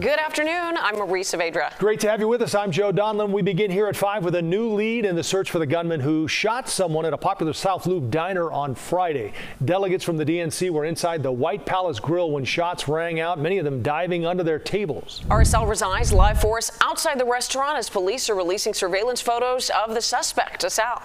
Good afternoon. I'm Marie Saavedra. Great to have you with us. I'm Joe Donlin. We begin here at 5 with a new lead in the search for the gunman who shot someone at a popular South Loop diner on Friday. Delegates from the DNC were inside the White Palace Grill when shots rang out, many of them diving under their tables. Asal Rezaei's live for us outside the restaurant as police are releasing surveillance photos of the suspect. Asal.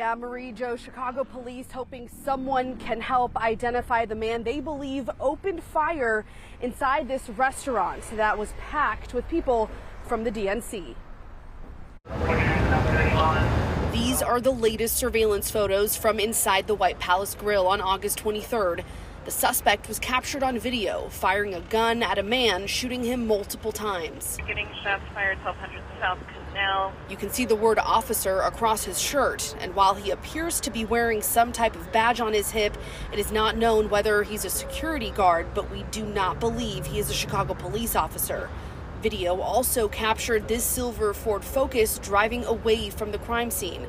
Yeah, Marie Joe, Chicago police hoping someone can help identify the man they believe opened fire inside this restaurant that was packed with people from the DNC. These are the latest surveillance photos from inside the White Palace Grill on August 23rd. The suspect was captured on video, firing a gun at a man, shooting him multiple times. Getting shots fired 1200 South Canal. You can see the word officer across his shirt, and while he appears to be wearing some type of badge on his hip, it is not known whether he's a security guard, but we do not believe he is a Chicago police officer. Video also captured this silver Ford Focus driving away from the crime scene.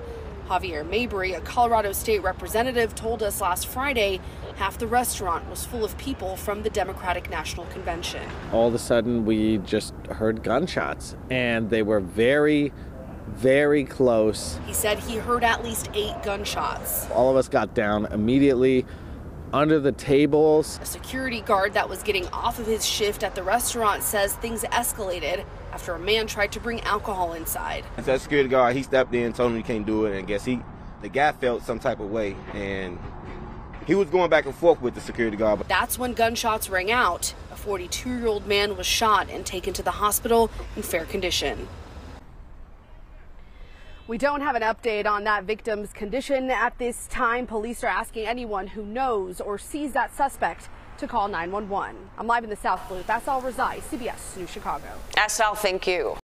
Javier Mabrey, a Colorado state representative, told us last Friday half the restaurant was full of people from the Democratic National Convention. All of a sudden, we just heard gunshots, and they were very, very close. He said he heard at least eight gunshots. All of us got down immediately under the tables. A security guard that was getting off of his shift at the restaurant says things escalated after a man tried to bring alcohol inside. That security guard, he stepped in, told him he can't do it, and I guess he, the guy felt some type of way, and he was going back and forth with the security guard. That's when gunshots rang out. A 42-year-old man was shot and taken to the hospital in fair condition. We don't have an update on that victim's condition at this time. Police are asking anyone who knows or sees that suspect to call 911. I'm live in the South Loop. Asal Rezaei, CBS News Chicago. Asal, thank you.